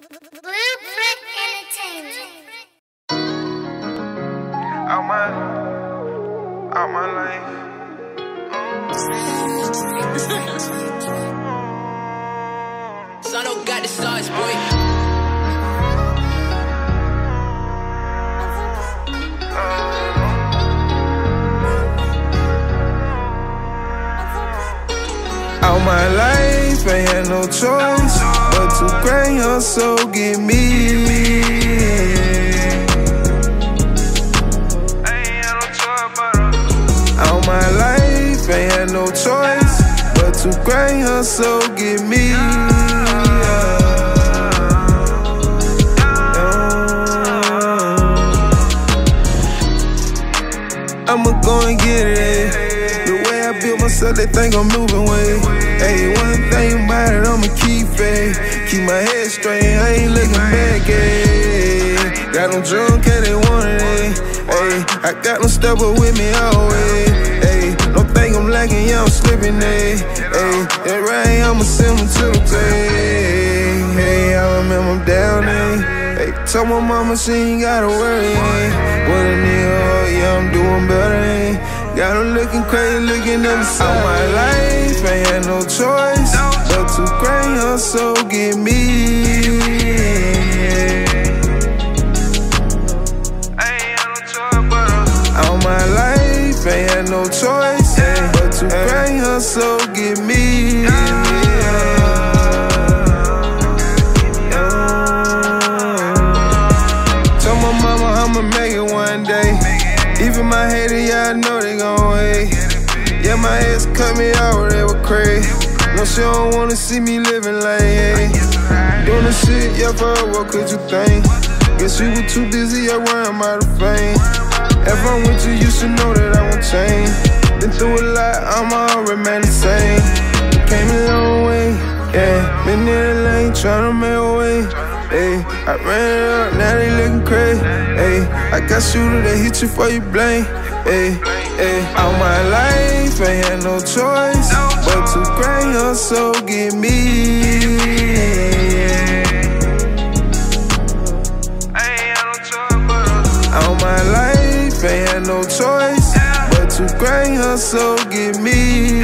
Blueprint Entertainment. out my out my life. Sono got the sauce, boy. All my life, ain't had no choice but to grind your soul, get me. All my life, ain't had no choice but to grind your soul, get me. Uh, uh, uh. I'ma go and get it. Myself, they think I'm moving weight. Hey, one thing about it, I'ma keep it. Keep my head straight, I ain't looking back. Ay. Got them drunk, and they wanted it. Hey, I got them stubborn with me always. Hey, don't think I'm lacking, yeah, I'm slipping it. Hey, that right, I'ma send them to the grave. Hey, I remember I'm down there. Hey, tell my mama she ain't gotta worry. What a nigga, oh, yeah, I'm doing better. eh. Got her looking crazy, looking up the side. All my life, ain't had no choice but to grind her soul, get me. All my life, ain't had no choice but to grind her soul, get me. Tell my mama I'ma make it one day. Even my hater, yeah, I know they gon' hate. Yeah, my ex cut me out, they were crazy. No, she don't wanna see me living like, hey. Doing the shit, yeah, for her, what could you think? Guess you were too busy, yeah, worrying about the fame. If I'm with you, you should know that I won't change. Been through a lot, I'ma remain the same. Came a long way, yeah. Been in the lane, tryna make a way. Ayy, I ran it up, now they looking crazy. Ayy, I got shooters that hit you for you blame. Ayy, ayy, all my life ain't had no choice but to grind your soul, give me. All my life ain't had no choice but to grind your soul, give me.